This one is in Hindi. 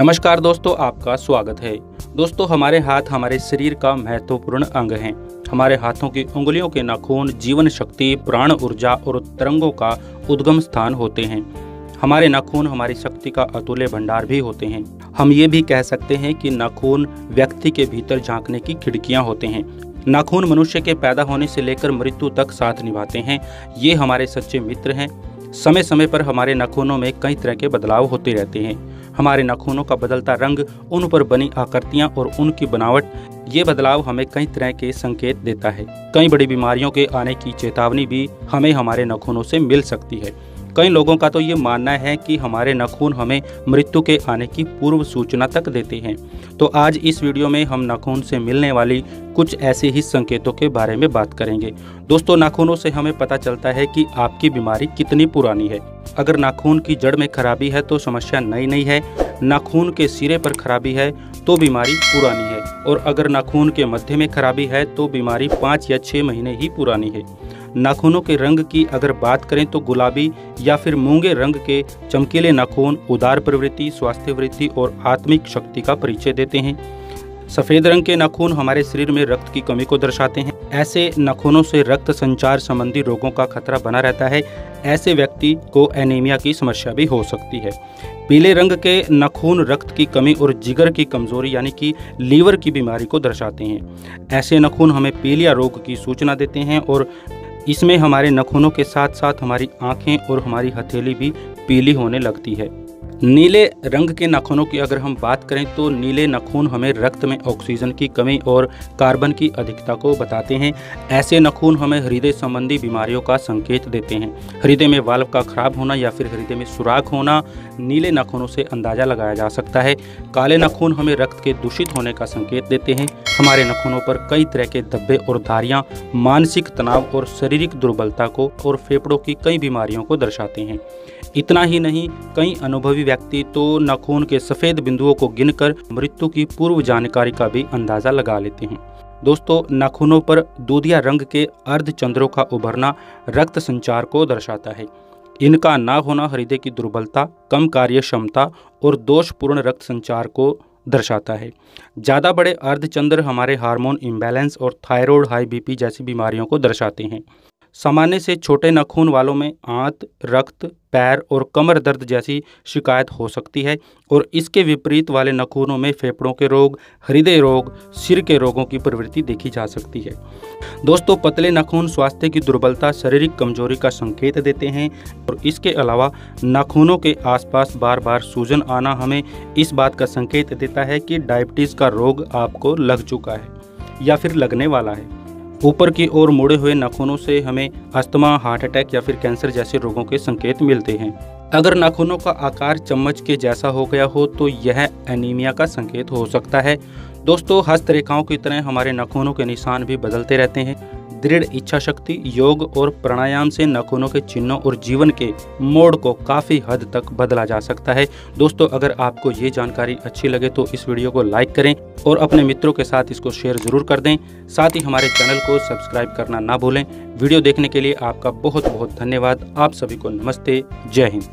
नमस्कार दोस्तों, आपका स्वागत है। दोस्तों, हमारे हाथ हमारे शरीर का महत्वपूर्ण अंग हैं। हमारे हाथों की उंगलियों के नाखून जीवन शक्ति, प्राण ऊर्जा और तरंगों का उद्गम स्थान होते हैं। हमारे नाखून हमारी शक्ति का अतुल्य भंडार भी होते हैं। हम ये भी कह सकते हैं कि नाखून व्यक्ति के भीतर झांकने की खिड़कियाँ होते हैं। नाखून मनुष्य के पैदा होने से लेकर मृत्यु तक साथ निभाते हैं। ये हमारे सच्चे मित्र हैं। समय समय पर हमारे नाखूनों में कई तरह के बदलाव होते रहते हैं। हमारे नाखूनों का बदलता रंग, उन पर बनी आकृतियाँ और उनकी बनावट, ये बदलाव हमें कई तरह के संकेत देता है। कई बड़ी बीमारियों के आने की चेतावनी भी हमें हमारे नाखूनों से मिल सकती है। कई लोगों का तो ये मानना है कि हमारे नाखून हमें मृत्यु के आने की पूर्व सूचना तक देते हैं। तो आज इस वीडियो में हम नाखून से मिलने वाली कुछ ऐसे ही संकेतों के बारे में बात करेंगे। दोस्तों, नाखूनों से हमें पता चलता है कि आपकी बीमारी कितनी पुरानी है। अगर नाखून की जड़ में खराबी है तो समस्या नई नहीं है। नाखून के सिरे पर खराबी है तो बीमारी पुरानी है। और अगर नाखून के मध्य में खराबी है तो बीमारी पाँच या छः महीने ही पुरानी है। नाखूनों के रंग की अगर बात करें तो गुलाबी या फिर मूँगे रंग के चमकीले नाखून उदार प्रवृत्ति स्वास्थ्य वृद्धि और आत्मिक शक्ति का परिचय देते हैं। सफ़ेद रंग के नाखून हमारे शरीर में रक्त की कमी को दर्शाते हैं। ऐसे नाखूनों से रक्त संचार संबंधी रोगों का खतरा बना रहता है। ऐसे व्यक्ति को एनीमिया की समस्या भी हो सकती है। पीले रंग के नाखून रक्त की कमी और जिगर की कमज़ोरी यानी कि लीवर की बीमारी को दर्शाते हैं। ऐसे नाखून हमें पीलिया रोग की सूचना देते हैं और इसमें हमारे नखूनों के साथ साथ हमारी आँखें और हमारी हथेली भी पीली होने लगती है। नीले रंग के नाखूनों की अगर हम बात करें तो नीले नाखून हमें रक्त में ऑक्सीजन की कमी और कार्बन की अधिकता को बताते हैं। ऐसे नाखून हमें हृदय संबंधी बीमारियों का संकेत देते हैं। हृदय में वाल्व का खराब होना या फिर हृदय में सुराख होना नीले नाखूनों से अंदाज़ा लगाया जा सकता है। काले नाखून हमें रक्त के दूषित होने का संकेत देते हैं। हमारे नाखूनों पर कई तरह के धब्बे और धारियाँ मानसिक तनाव और शारीरिक दुर्बलता को और फेफड़ों की कई बीमारियों को दर्शाते हैं। इतना ही नहीं, कई अनुभवी व्यक्ति तो नाखून के सफ़ेद बिंदुओं को गिनकर मृत्यु की पूर्व जानकारी का भी अंदाज़ा लगा लेते हैं। दोस्तों, नाखूनों पर दूधिया रंग के अर्धचंद्रों का उभरना रक्त संचार को दर्शाता है। इनका ना होना हृदय की दुर्बलता, कम कार्य क्षमता और दोषपूर्ण रक्त संचार को दर्शाता है। ज़्यादा बड़े अर्धचंद्र हमारे हार्मोन इम्बैलेंस और थायराइड हाई बीपी जैसी बीमारियों को दर्शाते हैं। सामान्य से छोटे नाखून वालों में आंत, रक्त, पैर और कमर दर्द जैसी शिकायत हो सकती है और इसके विपरीत वाले नाखूनों में फेफड़ों के रोग, हृदय रोग, सिर के रोगों की प्रवृत्ति देखी जा सकती है। दोस्तों, पतले नाखून स्वास्थ्य की दुर्बलता शारीरिक कमज़ोरी का संकेत देते हैं और इसके अलावा नाखूनों के आसपास बार बार सूजन आना हमें इस बात का संकेत देता है कि डायबिटीज़ का रोग आपको लग चुका है या फिर लगने वाला है। ऊपर की ओर मुड़े हुए नाखूनों से हमें अस्थमा, हार्ट अटैक या फिर कैंसर जैसे रोगों के संकेत मिलते हैं। अगर नाखूनों का आकार चम्मच के जैसा हो गया हो तो यह एनीमिया का संकेत हो सकता है। दोस्तों, हस्तरेखाओं की तरह हमारे नाखूनों के निशान भी बदलते रहते हैं। दृढ़ इच्छा शक्ति योग और प्राणायाम से नाखूनों के चिन्हों और जीवन के मोड़ को काफ़ी हद तक बदला जा सकता है। दोस्तों, अगर आपको ये जानकारी अच्छी लगे तो इस वीडियो को लाइक करें और अपने मित्रों के साथ इसको शेयर ज़रूर कर दें। साथ ही हमारे चैनल को सब्सक्राइब करना ना भूलें। वीडियो देखने के लिए आपका बहुत बहुत धन्यवाद। आप सभी को नमस्ते। जय हिंद।